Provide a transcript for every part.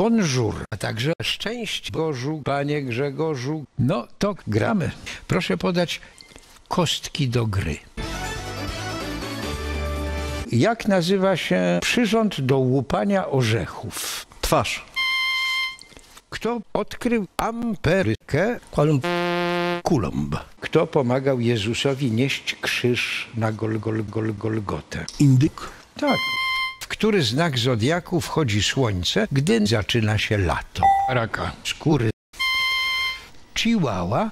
bonjour, a także szczęść Bożu, panie Grzegorzu. No to gramy. Proszę podać kostki do gry. Jak nazywa się przyrząd do łupania orzechów? Twarz. Kto odkrył amperykę? Kolumb. Kulomb. Kto pomagał Jezusowi nieść krzyż na Golgol, Gol, Golgotę? Indyk. Tak. Który znak zodiaku wchodzi słońce, gdy zaczyna się lato? Raka. Skóry. Chihuahua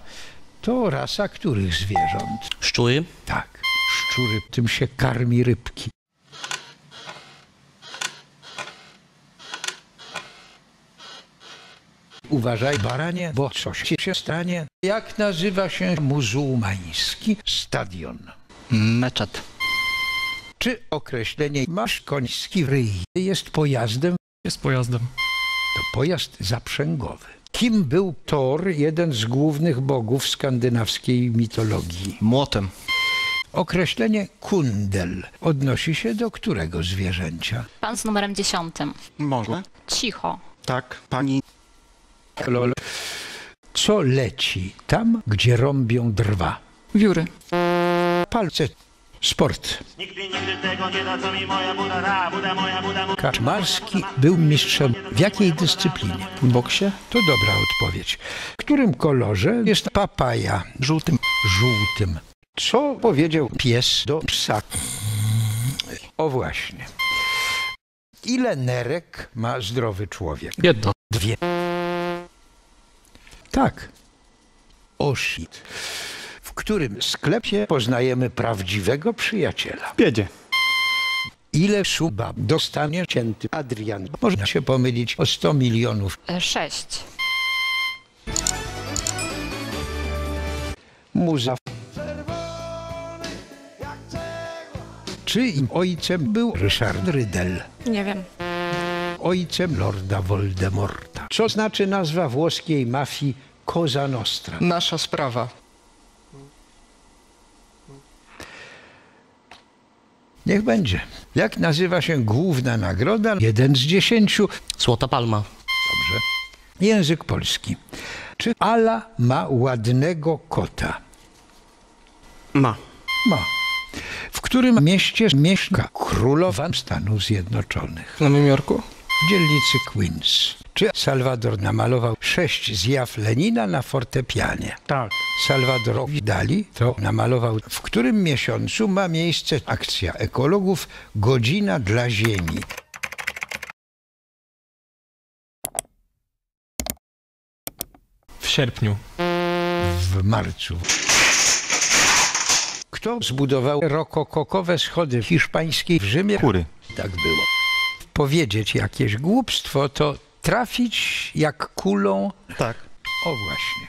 to rasa których zwierząt? Szczury. Tak. Szczury, tym się karmi rybki. Uważaj, baranie, bo coś ci się stanie. Jak nazywa się muzułmański stadion? Meczet. Czy określenie masz koński ryj jest pojazdem? Jest pojazdem. To pojazd zaprzęgowy. Kim był Thor, jeden z głównych bogów skandynawskiej mitologii? Młotem. Określenie kundel odnosi się do którego zwierzęcia? Pan z numerem dziesiątym. Może. Cicho. Tak. Pani. Lol. Co leci tam, gdzie rąbią drwa? Wióry. Palce. Sport. Nikt mi nigdy tego nie da, co mi moja buda da, buda moja, buda moja. Kaczmarski był mistrzem w jakiej dyscyplinie? W boksie. To dobra odpowiedź. W którym kolorze jest papaja? Żółtym. Żółtym. Co powiedział pies do psa? O właśnie. Ile nerek ma zdrowy człowiek? Jedno. Dwie. Tak. O shit. W którym sklepie poznajemy prawdziwego przyjaciela? Biedzie. Ile suba dostanie cięty Adrian? Można się pomylić o 100 milionów. E, Sześć. Muza. Czyim ojcem był Ryszard Rydel? Nie wiem. Ojcem Lorda Voldemorta. Co znaczy nazwa włoskiej mafii Cosa Nostra? Nasza sprawa. Niech będzie. Jak nazywa się główna nagroda? Jeden z dziesięciu. Złota palma. Dobrze. Język polski. Czy Ala ma ładnego kota? Ma. Ma. W którym mieście mieszka królowa Stanów Zjednoczonych? W Nowym Jorku? W dzielnicy Queens. Czy Salwador namalował sześć zjaw Lenina na fortepianie? Tak. Salwadorowi Dali to namalował, w którym miesiącu ma miejsce akcja ekologów Godzina dla Ziemi. W sierpniu. w marcu. Kto zbudował rokokokowe schody hiszpańskiej w Rzymie? Kury. Tak było. Powiedzieć jakieś głupstwo to trafić jak kulą. Tak. O właśnie.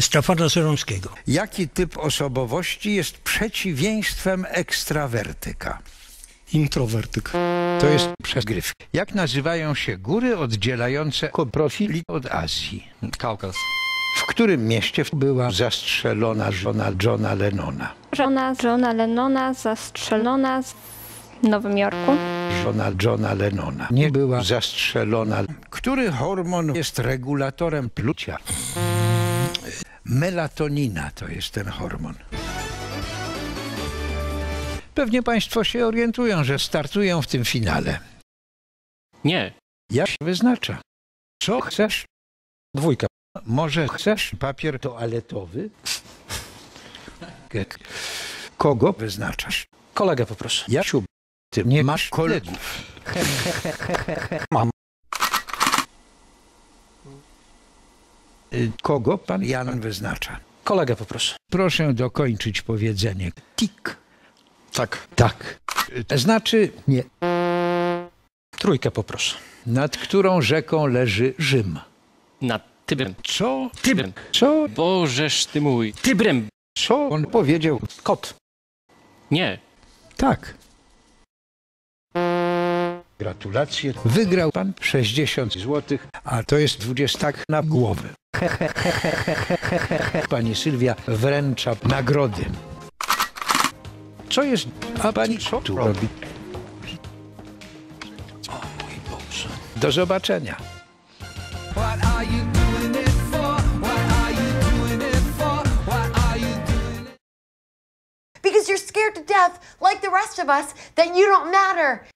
Stefana Seromskiego. Jaki typ osobowości jest przeciwieństwem ekstrawertyka? Introwertyk. To jest przegryw. Jak nazywają się góry oddzielające koprofili od Azji? Kaukaz. W którym mieście była zastrzelona żona Johna Lennona? Żona Johna Lennona zastrzelona w Nowym Jorku. Żona Johna Lennona nie była zastrzelona. Który hormon jest regulatorem plucia? Melatonina to jest ten hormon. Pewnie Państwo się orientują, że startują w tym finale. Nie. Jak się wyznacza? Co chcesz? Dwójka. Może chcesz papier toaletowy? Kogo wyznaczasz? Kolegę poproszę. Jasiu, ty nie masz kolegów. Mam. Y, Kogo pan Jan wyznacza? Kolegę poproszę. Proszę dokończyć powiedzenie. Tik. Tak. Tak. Y, Znaczy nie. Trójkę poproszę. Nad którą rzeką leży Rzym? Na Tybrem. Co? Tybrem. Co? Bożeż ty mój. Tybrem. Co on powiedział? Kot. Nie. Tak. Gratulacje. Wygrał pan 60 zł, a to jest 20 na głowę. Pani Sylwia wręcza nagrody. Co jest? A pani co tu robi? Do zobaczenia. Because you're scared to death, like the rest of us, that you don't matter.